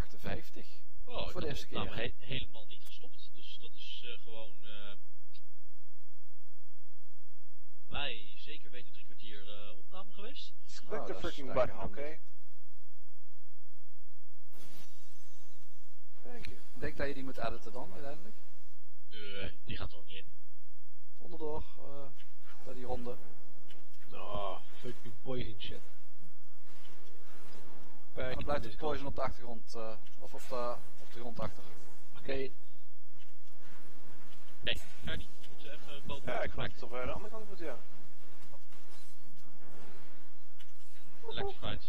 58. Oh, Voor de ik eerste heb keer. opname he- helemaal niet gestopt. Dus dat is eh, gewoon. eh, wij zeker weten drie kwartier eh, opname geweest. Click Oh, the freaking button, oké? handig. Thank you. Ik denk dat je die moet editen dan uiteindelijk. Eh, die gaat er ook niet in. Onderdoor, eh bij die ronde. Oh, fucking poison shit. En dan blijft het poison op de achtergrond, eh, of op de, op de grond achter. Oké, Nee, ga niet. We moeten even boven. Ja, ik geloof het aan de andere kant moeten, ja. Electrified.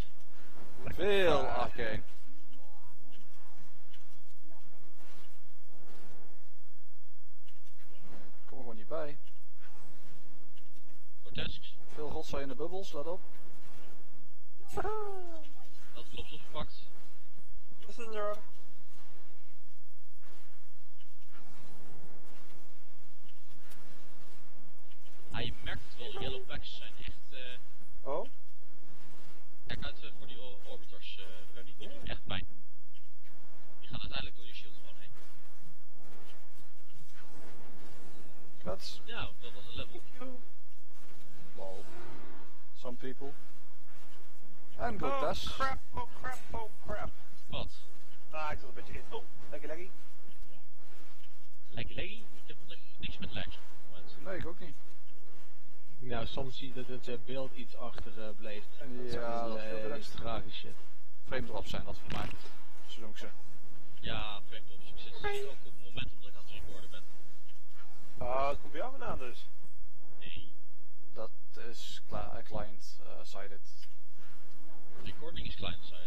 Veel Ah. arcane. Kom er gewoon niet bij. Grotesks. Veel rotzooi in de bubbels, let op. Klopt opgepakt. Wat is er? Ah, je merkt het wel, yellow packs zijn echt. eh Oh? kijk uit eh, voor die orbiters, eh Freddy. Die doen echt pijn. Die gaan uiteindelijk door je shield gewoon heen. Klats. Nou, dat was een level. Lol. Some people. En good Oh crap, oh crap, oh crap. Wat? Ah, ik zat een beetje in. Oh, lekker lekker. Lekker leggy? Ik heb ni- niks met lag. Nee, ik ook niet. nou soms zie je dat het eh, beeld iets achter eh, bleef. En dat is Ja, wel, dat eh, veel belangrijk. tragisch shit. Frame erop zijn dat voor mij. Zo ik ze. Ja, frame drops. Ik zit ook op het moment dat ik aan het recorden ben. Ah, het komt bij jou dus. Nee. Dat is cli- eh, client eh, sided. Recording is client side.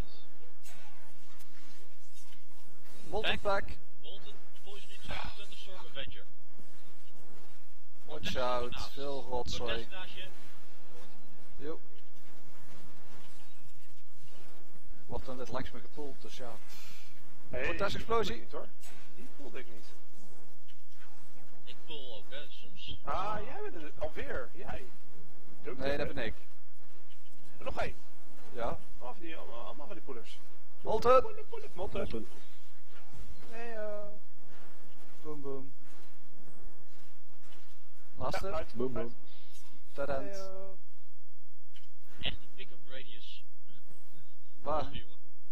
Molten pack. Molten, Poison Insect, Thunderstorm, Avenger. Watch out. Veel rotzooi. Jo. Wordt dan net langs me gepoeld, dus ja. Hey, Fantastische die voelde explosie. Niet, hoor. Die voelde ik niet. Ik pull ook, hè, soms. Ah, jij bent er alweer. Jij. Doe Nee, dat ben ik. Nog één. Ja. Allemaal van die, allemaal, allemaal van die poeders. Molten. Motten. Nee, eh... Boom boom. Laatste. Ja. Boom, boom. Dead Nee, end. Echt een pick-up radius. Waar?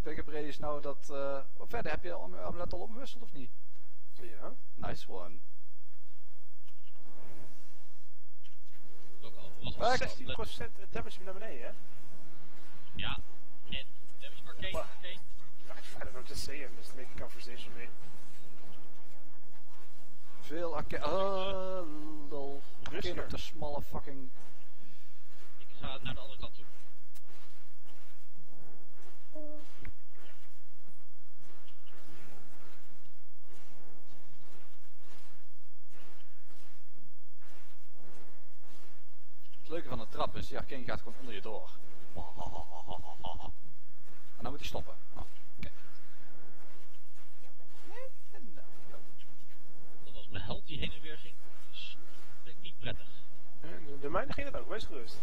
Pick-up radius nou dat... eh oh, verder, heb je am- amulet al omgewisseld of niet? ja. Nice one. Ook al. Was Back. 16% damage naar beneden, hè? Ja. En damage arcane, Wow. arcane. I don't know what to say, I'm just making conversation, mate. Veel arcane... Oh, lol. Op de smalle fucking... Ik ga naar de andere kant toe. Het leuke van de trap is, die arcane gaat gewoon onder je door. En dan moet hij stoppen. Oh. Dat was mijn held die heen en weer ging. Dus dat vind ik niet prettig. En de, mijne ging het ook, wees gerust.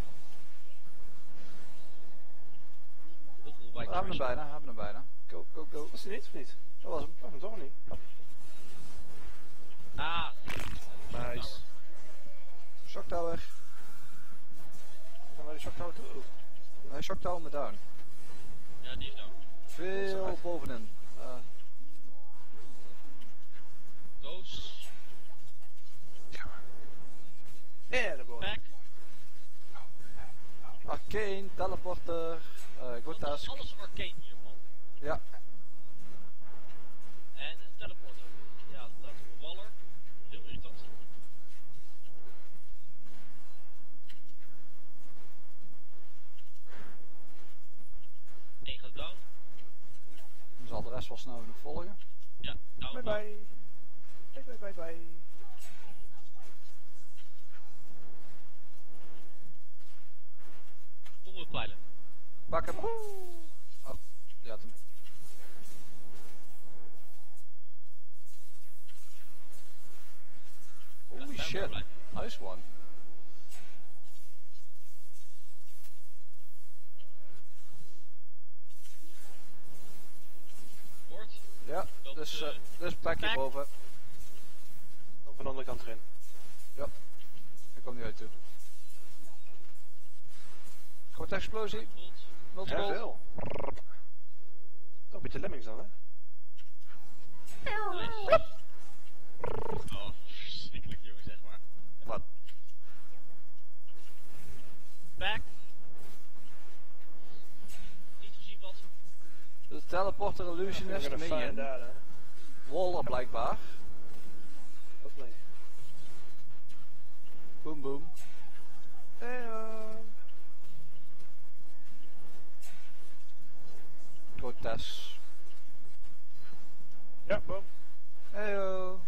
We hebben hem bijna, we hebben hem bijna. Go, go, go. Was het niet of niet? Dat was hem. Dat was hem toch niet. Ah. Nice. Shock tower. Gaan we de shock tower toe? Hij shock tower me down. Ja, die is down. Veel bovenin. Eh, Ghost. Ja, de. Back. arcane, teleporter, eh good Dat is task. alles arcane hier, man. Ja, En een teleporter. Ja, dat Waller. Heel irritant. Eén gaat down. Rest wel snel genoeg volgen. Ja, down. Bye bye. Bye bye bye bye. We pijlen. Pak hem. Oh, ja, toen. Holy Ja, shit. Nice one. Dus, eh, dus Back. hierboven. Op de andere kant erin. Ik kom nu uit toe. Grote explosie. Multiple. Ja, wel. Oh, een beetje lemmings dan, hè? Oh, verschrikkelijk jongen, zeg maar. Wat? Back. Niet te zien wat. De teleporter illusionist We're gonna Waller blijkbaar. Hopefully. Boom boom. Heyo. Grotes. Ja, boom. Heyo.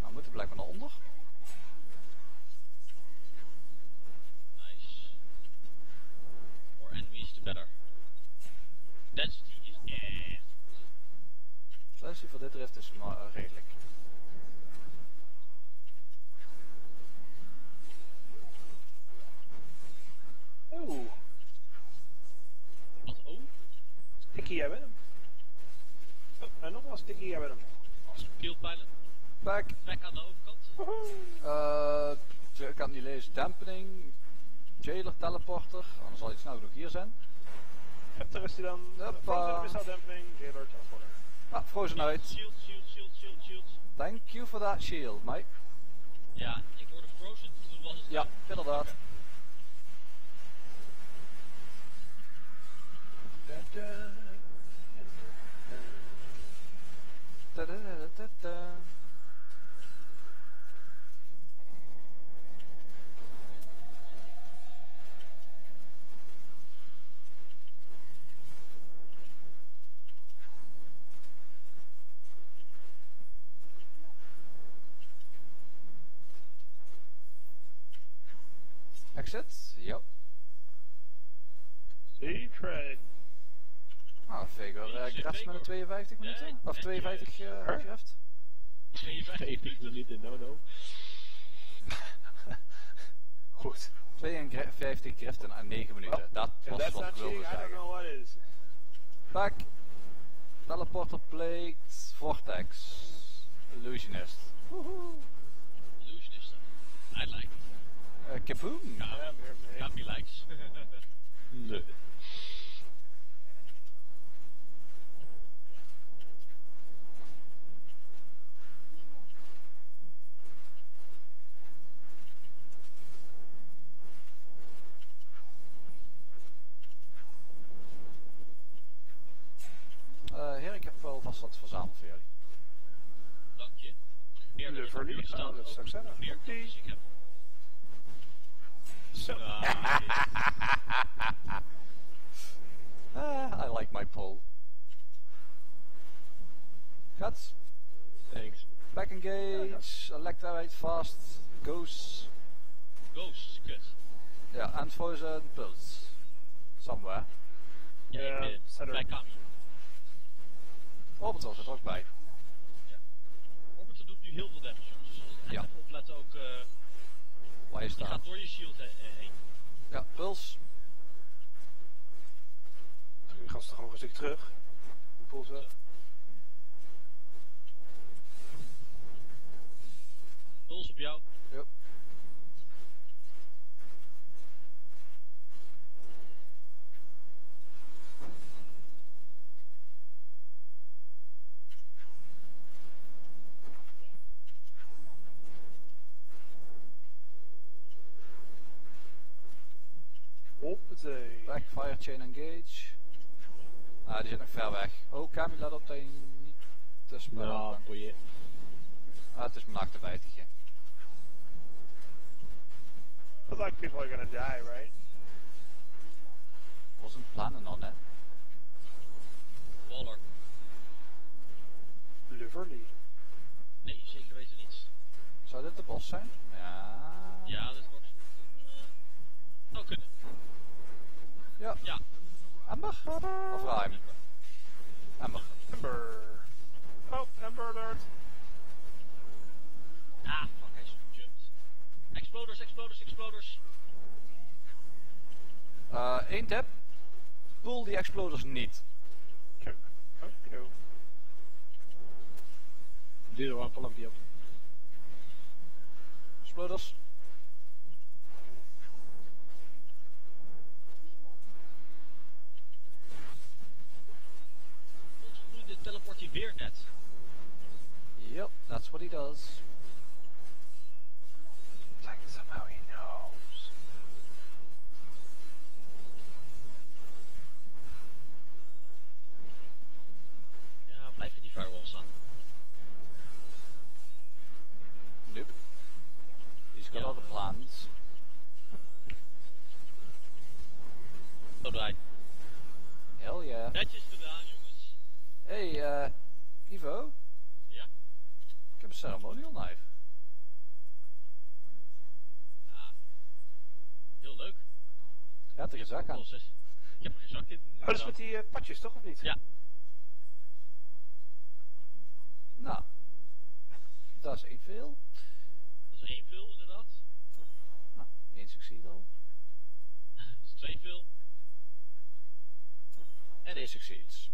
Nou, moet er blijkbaar naar onder. Nice. More enemies, the better. Density is eh. Leslie voor dit drift is maar eh, redelijk. Oeh, Wat oh? Sticky hebben hem. Oh, en nog wel sticky hebben hem. Field pilot. Back. Back aan de overkant. Eh, ik kan niet lezen. Dampening. Jailer, teleporter. Anders zal iets nou nog hier zijn. Daar is hij dan. Hoppa. Missile damping, jailer, teleporter. Ah, frozen uit. Shield, shield, shield, shield, shield. Thank you for that shield, mate. Ja, ik hoorde Frozen, toen was het... Ja, inderdaad. da, da, da, Exits? Yep. see trade Ah, Vego, uh, Grefs met een Vego. 52 minuten? Of nee, 52 uh, Huh? Greft? 52 minuten. no no. Goed. 52 Greften en 9 minuten. Dat was wat ik wilde zeggen. Back. Teleporter plate. Vortex. Illusionist. Illusionist. I like it. Uh, kaboom. Likes. Wat verzameld voor jullie. Dank je. Je Oh, staat dat ik heb. Zo. Ah, I like my pole. Gats. Thanks. Back engage. Electrite fast. Ghost. Ghost, kut. Ja, and frozen pulse. Somewhere. Ja, Ja, ik staat ben er. bij Kami. Orbital zit er ook bij. Orbiter doet nu heel veel damage, jongens. Dus Ja. opletten ook. eh Waar je die staat. gaat door je shield he- eh, heen. Ja, puls. Die gasten gewoon een stuk terug. Impulsen. Puls op jou. Yep. Hoppatee. Back, fire chain engage. Ah, die zit nog ver weg. Oh, Kami, let op dat je niet te spelen bent. boeien. Ah, het is mijn 58. hè. Looks like people are gonna die, right? Wasn't planning on it. Waller. Liverly. Nee, zeker weten niet. Zou dit de bos zijn? Ja. Ja, dit wordt... Zou kunnen. Ja. Ja. Amber? Of Rhyme? Amber. Amber. Oh, Amber alert. Ah, fuck, hij is jumped. Exploders, exploders, exploders. Eh, één tap. Pull die exploders niet. Oké. Duur er wel een lampje op. Exploders. Teleportiveert net. Yep, that's what he does. It's like somehow he knows. Ja, blijf in die firewall staan. Nope. He's got Ja. other plans. Zo draai. Hell yeah. Gedaan, jongens. Hey, eh, Ivo. Ja? Ik heb een ceremonial knife. Ah. Heel leuk. Ja, er is zak aan. Ik heb er geen zak in. Oh, dat is met die eh, padjes, toch, of niet? Ja. Nou, dat is één veel. Dat is één veel, inderdaad. Nou, één succeed al. Dat is twee veel. En één succeeds.